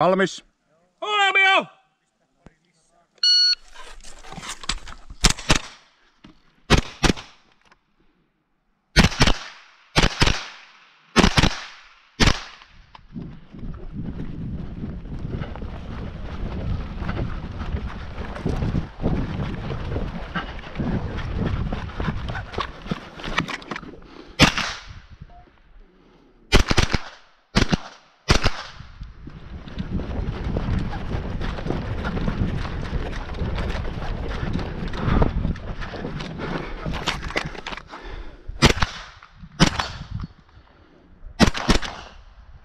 Valmis.